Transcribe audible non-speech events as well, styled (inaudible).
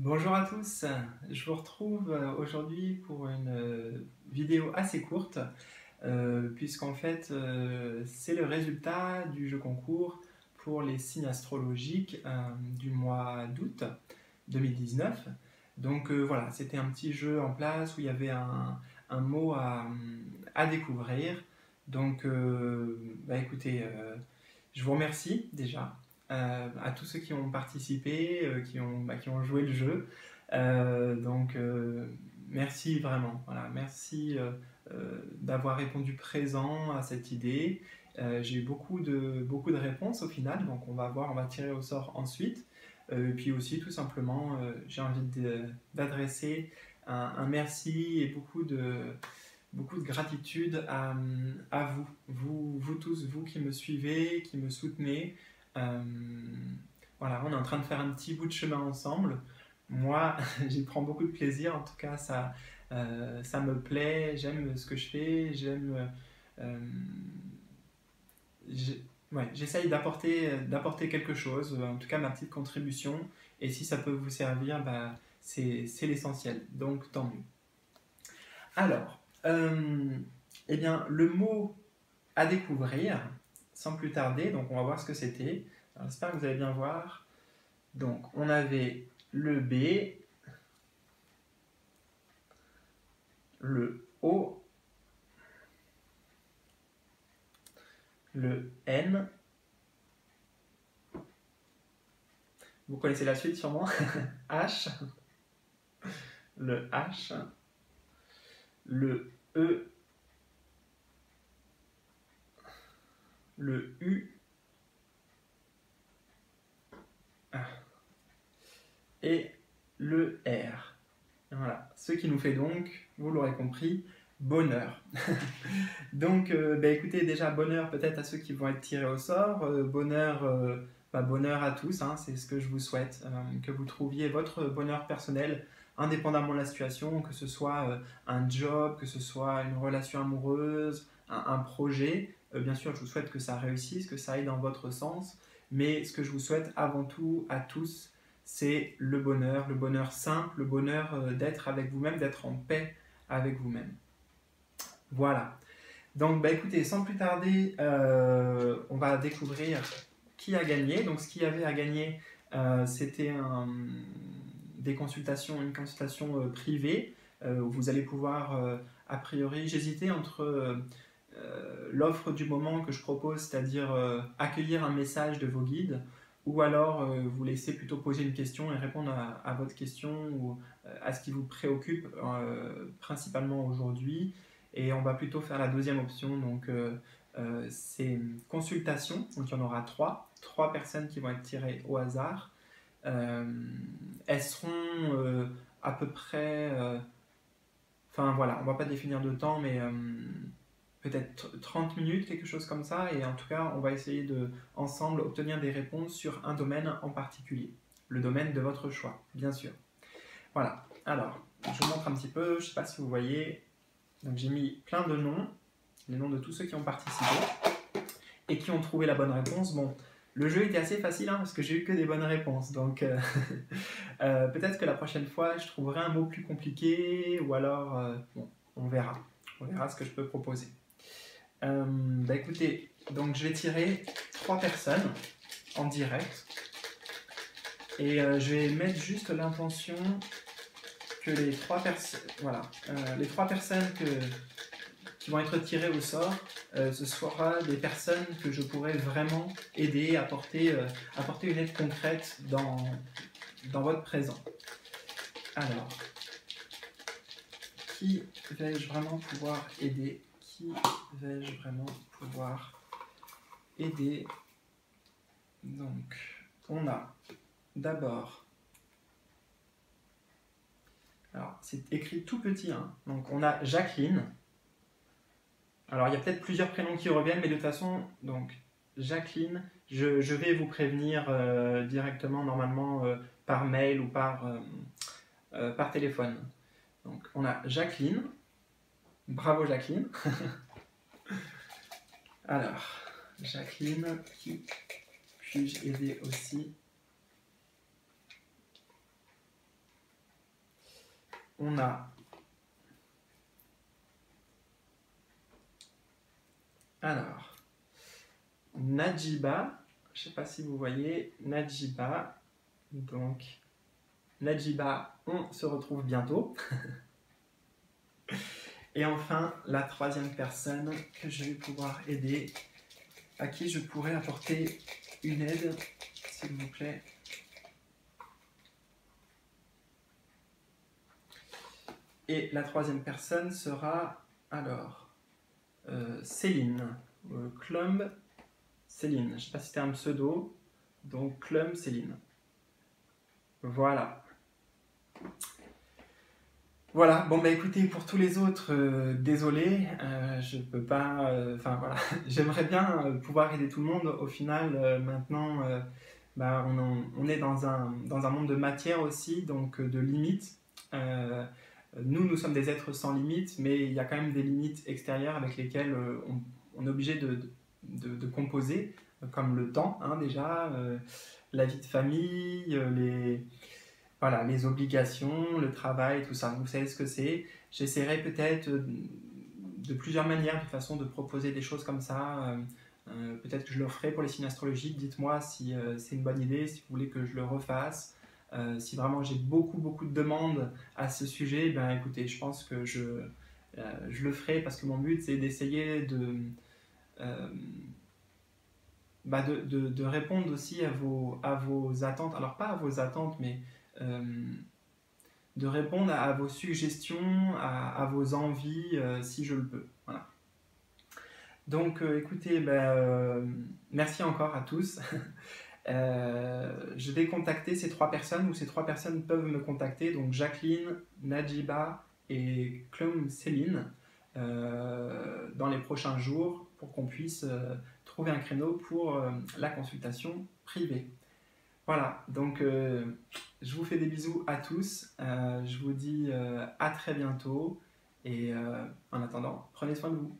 Bonjour à tous, je vous retrouve euh, aujourd'hui pour une euh, vidéo assez courte euh, puisqu'en fait c'est le résultat du jeu concours pour les signes astrologiques du mois d'août 2019. Donc voilà, c'était un petit jeu en place où il y avait un, mot à, découvrir. Donc bah, écoutez, je vous remercie déjà euh, à tous ceux qui ont participé, euh, qui, ont, bah, qui ont joué le jeu. Euh, donc merci vraiment, voilà, merci d'avoir répondu présent à cette idée. J'ai eu beaucoup de, beaucoup de réponses au final, donc on va voir, on va tirer au sort ensuite. et puis aussi, tout simplement, j'ai envie d'adresser un, merci et beaucoup de, beaucoup de gratitude à, vous, vous, tous, vous qui me suivez, qui me soutenez, voilà, on est en train de faire un petit bout de chemin ensemble. Moi, (laughs) j'y prends beaucoup de plaisir. En tout cas, ça, euh, ça me plaît. J'aime ce que je fais. J'aime. Euh, j'essaye d'apporter, d'apporter quelque chose, en tout cas ma petite contribution. Et si ça peut vous servir, bah, c'est, l'essentiel. Donc tant mieux. Alors, eh bien, le mot à découvrir, sans plus tarder, donc on va voir ce que c'était. J'espère que vous allez bien voir. Donc on avait le B, le O, le N. Vous connaissez la suite sûrement. (laughs) H, le H, le E, le U. Et le R. Voilà, ce qui nous fait donc, vous l'aurez compris, bonheur. (laughs) donc, euh, bah, écoutez, déjà bonheur peut-être à ceux qui vont être tirés au sort, euh, bonheur, euh, bah, bonheur à tous, hein, c'est ce que je vous souhaite, que vous trouviez votre bonheur personnel indépendamment de la situation, que ce soit un job, que ce soit une relation amoureuse, un projet, bien sûr, je vous souhaite que ça réussisse, que ça aille dans votre sens, mais ce que je vous souhaite avant tout à tous, c'est le bonheur, le bonheur simple, le bonheur euh, d'être avec vous-même, d'être en paix avec vous-même. Voilà. Donc, bah, écoutez, sans plus tarder, euh, on va découvrir qui a gagné. Donc, ce qu'il y avait à gagner, c'était des consultations, une consultation privée où vous allez pouvoir, a priori, j'hésitais entre euh, l'offre du moment que je propose, c'est-à-dire euh, accueillir un message de vos guides, ou alors euh, vous laisser plutôt poser une question et répondre à, votre question ou à ce qui vous préoccupe principalement aujourd'hui. Et on va plutôt faire la deuxième option, donc c'est consultation, donc il y en aura trois, trois personnes qui vont être tirées au hasard. elles seront à peu près... Enfin voilà, on va pas définir de temps, mais peut-être 30 minutes, quelque chose comme ça, et en tout cas, on va essayer de ensemble obtenir des réponses sur un domaine en particulier, le domaine de votre choix, bien sûr. Voilà. Alors, je vous montre un petit peu, je ne sais pas si vous voyez. Donc j'ai mis plein de noms, les noms de tous ceux qui ont participé et qui ont trouvé la bonne réponse. Bon, le jeu était assez facile hein, parce que j'ai eu que des bonnes réponses. Donc euh, (laughs) euh, peut-être que la prochaine fois, je trouverai un mot plus compliqué ou alors, euh, bon, on verra. On verra ce que je peux proposer. Euh, bah écoutez, donc je vais tirer trois personnes en direct. Et euh, je vais mettre juste l'intention que les trois personnes, voilà, euh, les trois personnes que, qui vont être tirées au sort, ce sera des personnes que je pourrais vraiment aider, apporter, apporter une aide concrète dans, dans votre présent. Alors, qui vais-je vraiment pouvoir aider? Qui vais-je vraiment pouvoir aider? Donc, on a d'abord, alors c'est écrit tout petit, hein. donc on a Jacqueline. Alors il y a peut-être plusieurs prénoms qui reviennent, mais de toute façon, donc Jacqueline, je, vais vous prévenir euh, directement normalement euh, par mail ou par, euh, par téléphone. Donc on a Jacqueline. Bravo Jacqueline. (laughs) Alors, Jacqueline, qui puis-je aider aussi on a alors Najiba, je ne sais pas si vous voyez, Najiba, donc Najiba, on se retrouve bientôt. (laughs) Et enfin, la troisième personne que je vais pouvoir aider, à qui je pourrais apporter une aide, s'il vous plaît. Et la troisième personne sera alors euh, Céline, euh, Clumb Céline. Je ne sais pas si c'était un pseudo, donc Clumb Céline. Voilà. Voilà, bon bah écoutez, pour tous les autres, euh, désolé, euh, je peux pas, euh, enfin voilà, (laughs) j'aimerais bien pouvoir aider tout le monde. Au final, maintenant, bah, on, est dans un, monde de matière aussi, donc de limites. nous, nous sommes des êtres sans limites, mais il y a quand même des limites extérieures avec lesquelles on, est obligé de, composer, comme le temps hein, déjà, la vie de famille, les voilà, les obligations, le travail, tout ça. Vous savez ce que c'est. J'essaierai peut-être euh, de plusieurs manières, de façon, de proposer des choses comme ça. Euh, euh, peut-être que je le ferai pour les signes astrologiques. Dites-moi si c'est une bonne idée, si vous voulez que je le refasse. si vraiment j'ai beaucoup, beaucoup de demandes à ce sujet, ben écoutez, je pense que je, je le ferai parce que mon but, c'est d'essayer de, bah de, de, répondre aussi à vos, à vos attentes. Alors, pas à vos attentes, mais de répondre à, vos suggestions, à, vos envies, euh, si je le peux. Donc, euh, écoutez, ben, merci encore à tous. (laughs) je vais contacter ces trois personnes ou ces trois personnes peuvent me contacter, donc Jacqueline, Najiba et Clem Céline, dans les prochains jours pour qu'on puisse trouver un créneau pour la consultation privée. Voilà, donc euh, je vous fais des bisous à tous. Euh, je vous dis euh, à très bientôt. Et en attendant, prenez soin de vous.